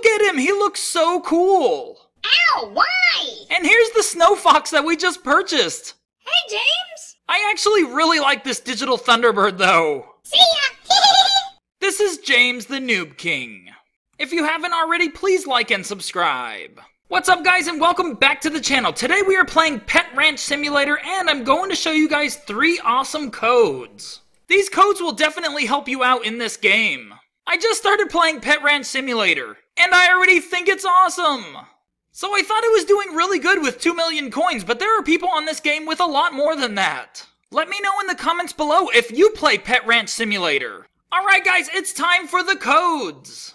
look at him, he looks so cool. Ow, why? And here's the Snow Fox that we just purchased. Hey, James. I actually really like this digital Thunderbird though. See ya. This is James the Noob King. If you haven't already, please like and subscribe. What's up guys and welcome back to the channel. Today we are playing Pet Ranch Simulator and I'm going to show you guys three awesome codes. These codes will definitely help you out in this game. I just started playing Pet Ranch Simulator and I already think it's awesome. So I thought it was doing really good with 2 million coins, but there are people on this game with a lot more than that. Let me know in the comments below if you play Pet Ranch Simulator. Alright guys, it's time for the codes.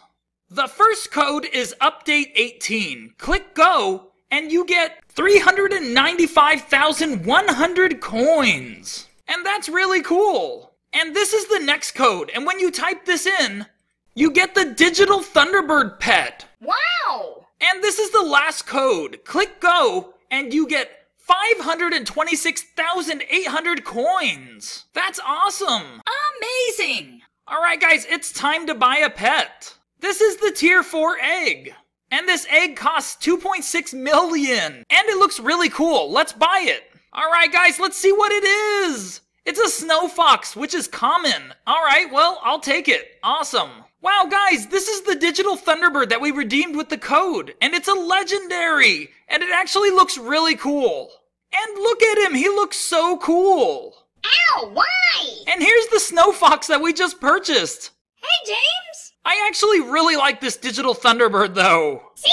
The first code is Update 18. Click Go, and you get 395,100 coins. And that's really cool. And this is the next code, and when you type this in, you get the Digital Thunderbird pet. wow. And this is the last code. Click Go, and you get 526,800 coins. That's awesome. Amazing. Alright, guys, it's time to buy a pet. This is the tier 4 egg. And this egg costs 2.6 million. And it looks really cool. Let's buy it. Alright, guys, let's see what it is. It's a snow fox, which is common. Alright, well, I'll take it. Awesome. Wow, guys, this is the digital Thunderbird that we redeemed with the code. And it's a legendary. And it actually looks really cool. And look at him, he looks so cool. Ow, why? And here's the snow fox that we just purchased. Hey, James. I actually really like this digital Thunderbird though. See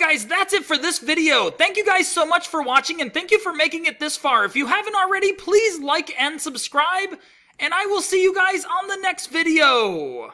ya. Alright guys, that's it for this video. Thank you guys so much for watching and thank you for making it this far. If you haven't already, please like and subscribe. And I will see you guys on the next video.